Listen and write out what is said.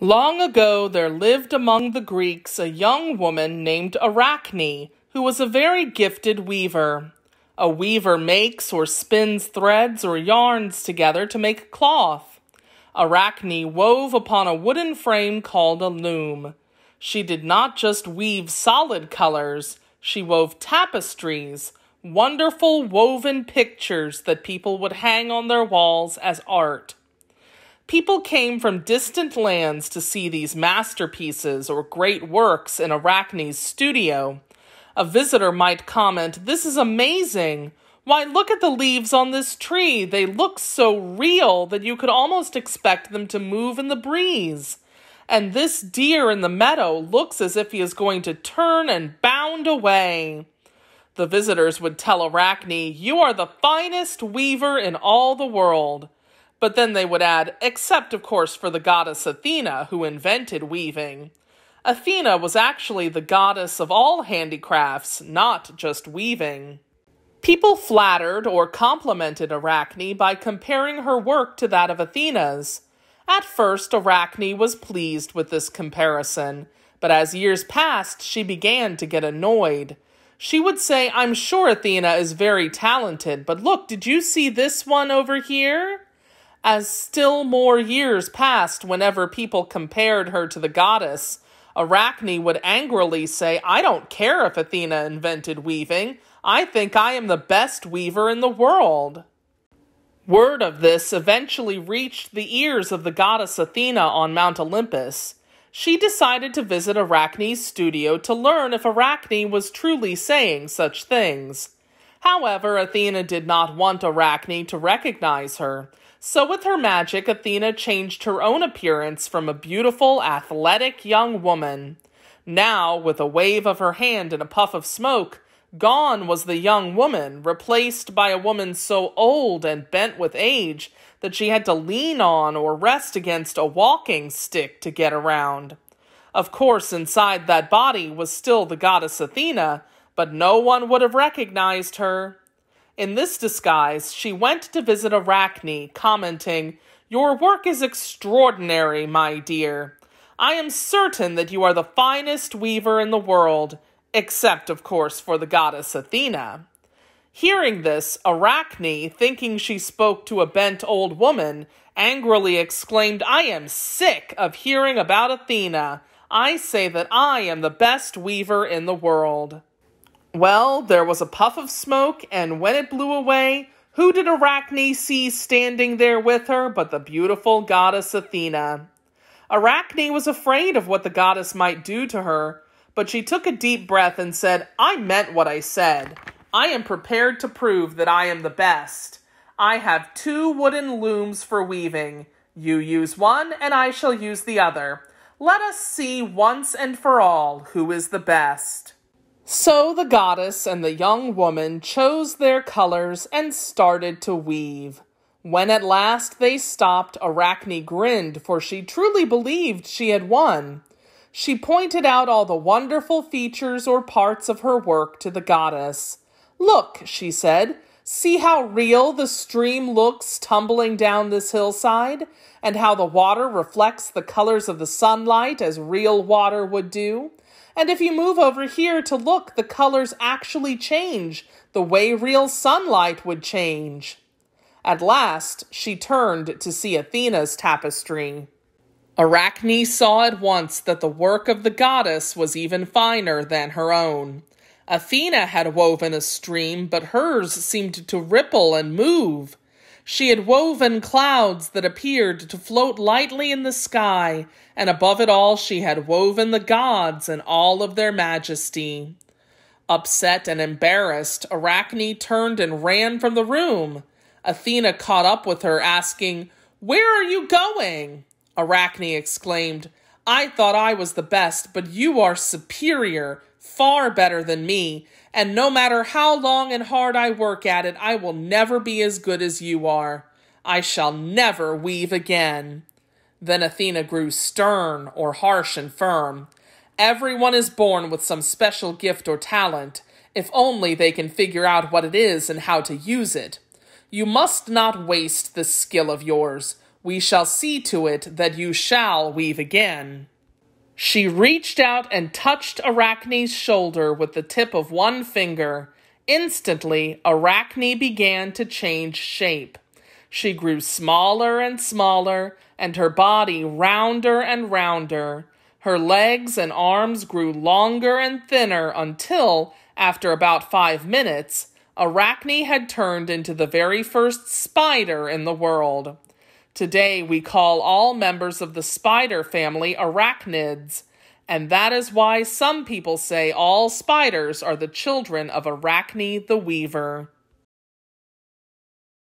Long ago there lived among the Greeks a young woman named Arachne, who was a very gifted weaver. A weaver makes or spins threads or yarns together to make cloth. Arachne wove upon a wooden frame called a loom. She did not just weave solid colors, she wove tapestries, wonderful woven pictures that people would hang on their walls as art. People came from distant lands to see these masterpieces or great works in Arachne's studio. A visitor might comment, This is amazing! Why, look at the leaves on this tree. They look so real that you could almost expect them to move in the breeze. And this deer in the meadow looks as if he is going to turn and bound away. The visitors would tell Arachne, You are the finest weaver in all the world. But then they would add, except of course for the goddess Athena, who invented weaving. Athena was actually the goddess of all handicrafts, not just weaving. People flattered or complimented Arachne by comparing her work to that of Athena's. At first, Arachne was pleased with this comparison, but as years passed, she began to get annoyed. She would say, I'm sure Athena is very talented, but look, did you see this one over here? As still more years passed, whenever people compared her to the goddess, Arachne would angrily say, I don't care if Athena invented weaving. I think I am the best weaver in the world. Word of this eventually reached the ears of the goddess Athena on Mount Olympus. She decided to visit Arachne's studio to learn if Arachne was truly saying such things. However, Athena did not want Arachne to recognize her, so, with her magic, Athena changed her own appearance from a beautiful, athletic young woman. Now, with a wave of her hand and a puff of smoke, gone was the young woman, replaced by a woman so old and bent with age that she had to lean on or rest against a walking stick to get around. Of course, inside that body was still the goddess Athena, but no one would have recognized her. In this disguise, she went to visit Arachne, commenting, Your work is extraordinary, my dear. I am certain that you are the finest weaver in the world, except, of course, for the goddess Athena. Hearing this, Arachne, thinking she spoke to a bent old woman, angrily exclaimed, I am sick of hearing about Athena. I say that I am the best weaver in the world. Well, there was a puff of smoke, and when it blew away, who did Arachne see standing there with her but the beautiful goddess Athena? Arachne was afraid of what the goddess might do to her, but she took a deep breath and said, I meant what I said. I am prepared to prove that I am the best. I have two wooden looms for weaving. You use one, and I shall use the other. Let us see once and for all who is the best. So the goddess and the young woman chose their colors and started to weave. When at last they stopped, Arachne grinned, for she truly believed she had won. She pointed out all the wonderful features or parts of her work to the goddess. Look, she said, see how real the stream looks tumbling down this hillside, and how the water reflects the colors of the sunlight as real water would do. And if you move over here to look, the colors actually change the way real sunlight would change. At last, she turned to see Athena's tapestry. Arachne saw at once that the work of the goddess was even finer than her own. Athena had woven a stream, but hers seemed to ripple and move. She had woven clouds that appeared to float lightly in the sky, and above it all she had woven the gods in all of their majesty. Upset and embarrassed, Arachne turned and ran from the room. Athena caught up with her, asking, Where are you going? Arachne exclaimed, I thought I was the best, but you are superior, far better than me, and no matter how long and hard I work at it, I will never be as good as you are. I shall never weave again. Then Athena grew stern or harsh and firm. Everyone is born with some special gift or talent, if only they can figure out what it is and how to use it. You must not waste this skill of yours. We shall see to it that you shall weave again. She reached out and touched Arachne's shoulder with the tip of one finger. Instantly, Arachne began to change shape. She grew smaller and smaller, and her body rounder and rounder. Her legs and arms grew longer and thinner until, after about five minutes, Arachne had turned into the very first spider in the world. Today, we call all members of the spider family arachnids, and that is why some people say all spiders are the children of Arachne the Weaver.